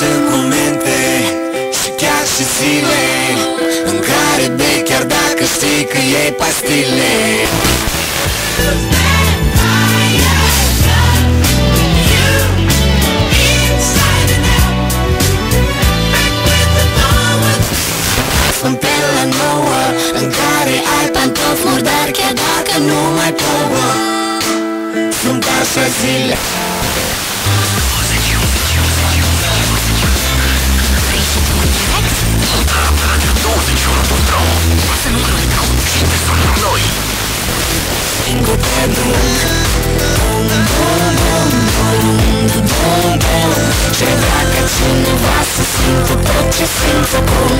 Sunt momente și chiar și zile În care bei chiar dacă știi că iei pastile. Fântână nouă În care ai pantofi murdari Chiar dacă nu mai plouă Sunt așa zile single pendulum Ce dacă cineva să simtă tot ce simt acum